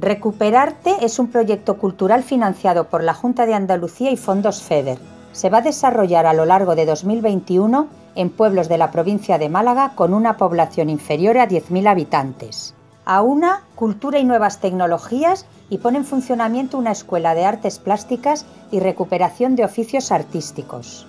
Recuperarte es un proyecto cultural financiado por la Junta de Andalucía y fondos FEDER. Se va a desarrollar a lo largo de 2021 en pueblos de la provincia de Málaga con una población inferior a 10.000 habitantes. A una cultura y nuevas tecnologías y pone en funcionamiento una escuela de artes plásticas y recuperación de oficios artísticos.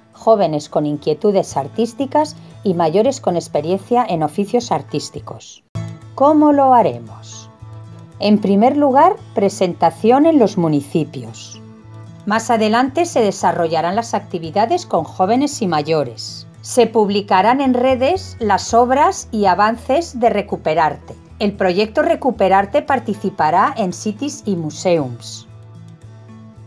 jóvenes con inquietudes artísticas y mayores con experiencia en oficios artísticos. ¿Cómo lo haremos? En primer lugar, presentación en los municipios. Más adelante se desarrollarán las actividades con jóvenes y mayores. Se publicarán en redes las obras y avances de Recuperarte. El proyecto Recuperarte participará en Cities y Museums.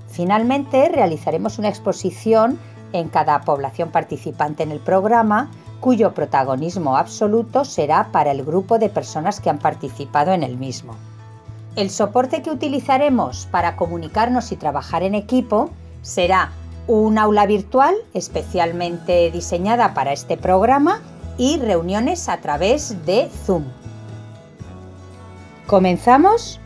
Finalmente, realizaremos una exposición en cada población participante en el programa, cuyo protagonismo absoluto será para el grupo de personas que han participado en el mismo. El soporte que utilizaremos para comunicarnos y trabajar en equipo será un aula virtual especialmente diseñada para este programa y reuniones a través de Zoom. ¿Comenzamos?